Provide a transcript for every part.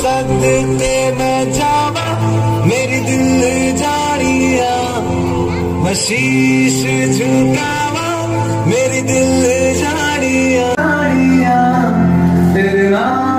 सद मैं जावा मेरी दिल जानिया मशीश झुकावा मेरी दिल जानिया तेरे नाम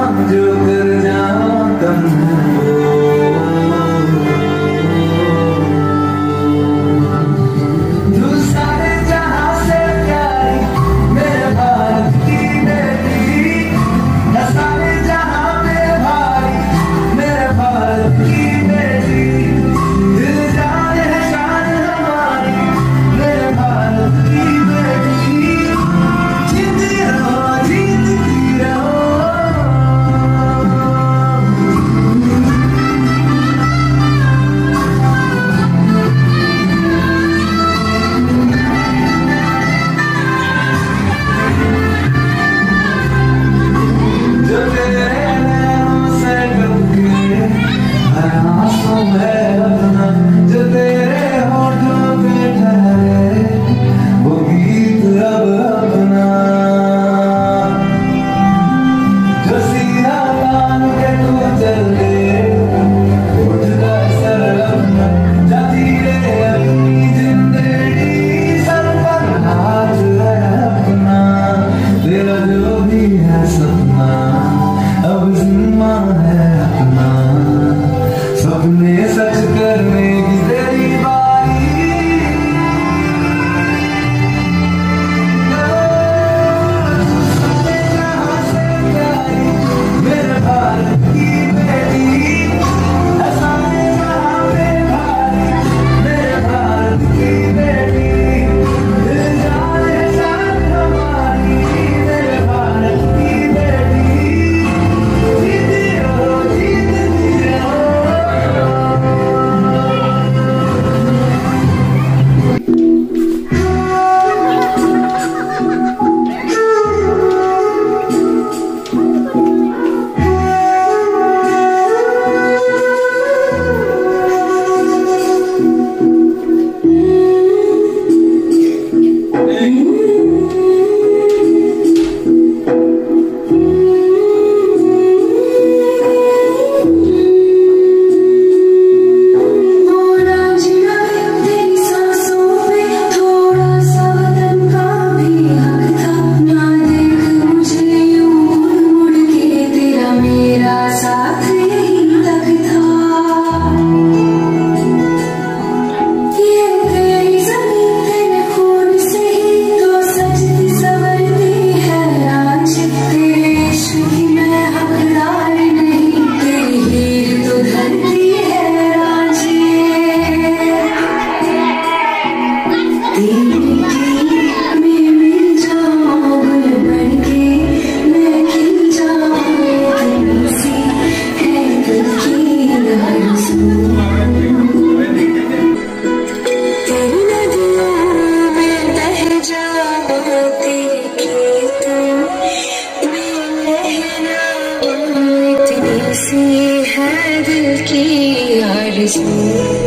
है दिल की आरज़ू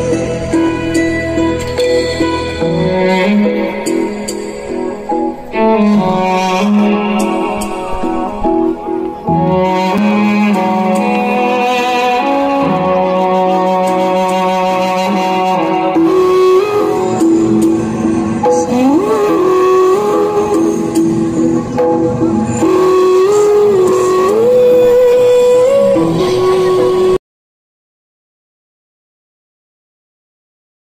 Oh.